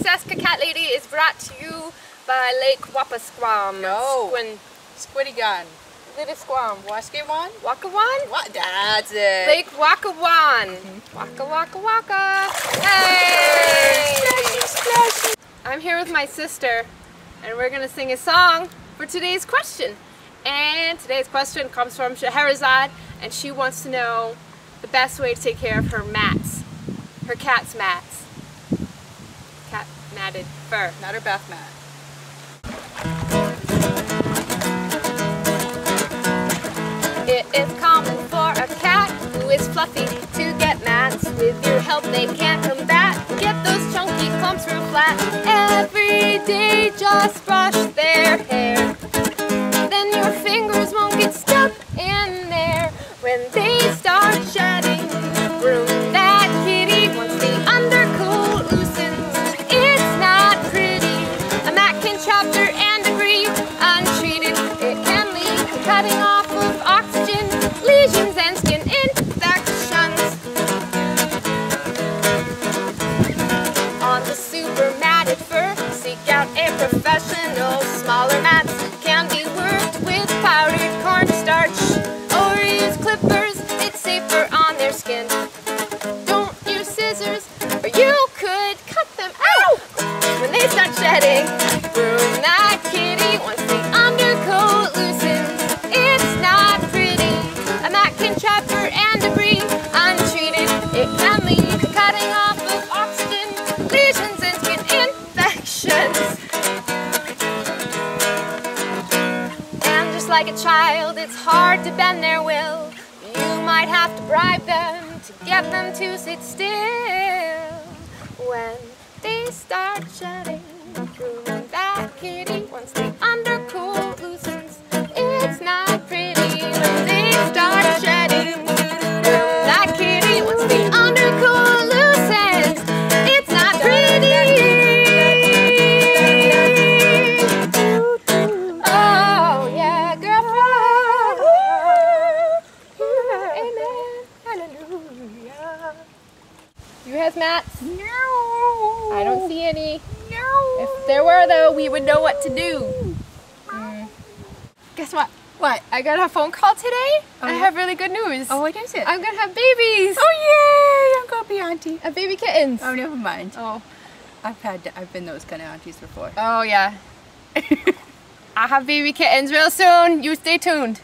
a Cat Lady is brought to you by Lake Wapasquam. No. Squin, Squiddy gun. Little Squam. Wasky one? Waukewan? What? That's it. Lake Waukewan. Mm-hmm. Waka waka waka. Hey! Splashy, splashy. I'm here with my sister and we're gonna sing a song for today's question. And today's question comes from Scheherazade and she wants to know the best way to take care of her mats. Her cat's mats. Cat matted fur. Not her bath mat. It is common for a cat who is fluffy to get mats. With your help they can't combat. Get those chunky clumps real flat. Every day just brush Smaller mats can be worked with powdered cornstarch or use clippers. It's safer on their skin. Don't use scissors, or you could cut them out when they start shedding. That kitty once the undercoat loosens. It's not pretty. A mat can trap and debris untreated. It can lead like a child, it's hard to bend their will. You might have to bribe them to get them to sit still. When they start shedding, You have mats? No. I don't see any. No. If there were though, we would know what to do. Mm. Guess what? What? I got a phone call today. I yeah? have really good news. Oh, what is it? I'm gonna have babies. oh, yay! I'm gonna be auntie. A baby kittens. Oh, never mind. Oh. I've had, I've been those kind of aunties before. Oh yeah. I have baby kittens real soon. You stay tuned.